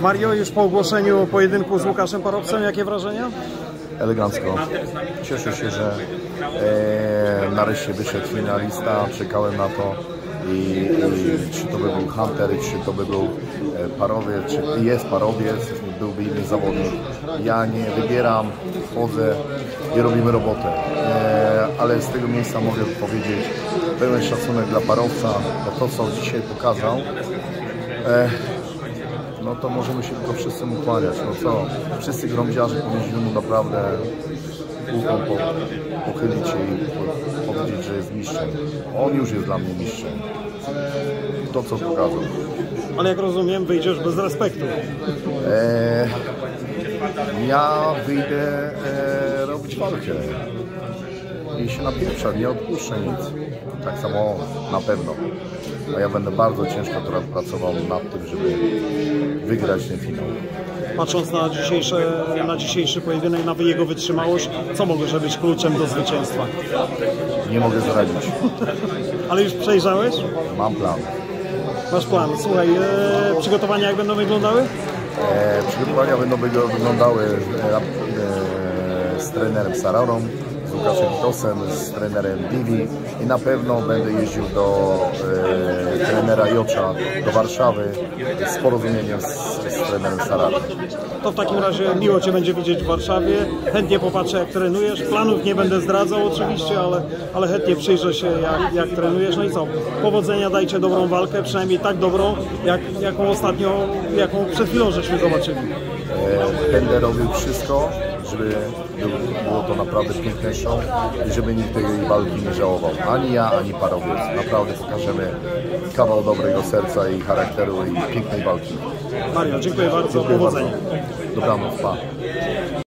Mario, już po ogłoszeniu pojedynku z Łukaszem Parobcem, jakie wrażenia? elegancko. Cieszę się, że e, nareszcie wyszedł finalista. Czekałem na to. I, i czy to by był Hunter, czy to by był e, parowiec, czy jest parowiec, byłby inny zawodnik. Ja nie wybieram, wchodzę i robimy robotę. E, ale z tego miejsca mogę powiedzieć pełen szacunek dla parowca, bo to co dzisiaj pokazał, e, no to możemy się tylko wszyscy mu kłaniać. No co, wszyscy gromdziarze powinniśmy mu naprawdę głową po, pochylić się i po, powiedzieć, że jest mistrzem. On już jest dla mnie mistrzem. To, co pokazał. Ale jak rozumiem, wyjdziesz bez respektu. E, ja wyjdę e, robić walkę. I się napieprza, nie odpuszczę nic. Tak samo on, na pewno. A ja będę bardzo ciężko teraz pracował nad tym, żeby wygrać ten finał. Patrząc na, dzisiejsze, na dzisiejszy pojedynek, na jego wytrzymałość, co może być kluczem do zwycięstwa? Nie mogę zdradzić. Ale już przejrzałeś? Mam plan. Masz plan. Słuchaj, e, przygotowania jak będą wyglądały? E, przygotowania będą wyg- wyglądały e, e, z trenerem Sararą, z Łukaszem Witosem, z trenerem Divi i na pewno będę jeździł do e, trenera Jocza do Warszawy z porozumieniem z, z trenerem Sararą. To w takim razie miło Cię będzie widzieć w Warszawie. Chętnie popatrzę jak trenujesz. Planów nie będę zdradzał oczywiście, ale, ale chętnie przyjrzę się jak, jak trenujesz. No i co? Powodzenia, dajcie dobrą walkę, przynajmniej tak dobrą, jak, jaką ostatnio, jaką przed chwilą żeśmy zobaczyli. E, będę robił wszystko, żeby był- było to naprawdę piękne show i żeby nikt tej walki nie żałował. Ani ja, ani parowiec. Naprawdę pokażemy kawał dobrego serca i charakteru i pięknej walki. Mario, dziękuję bardzo. Dziękuję Powodzenia. bardzo. Dobranoc, pa.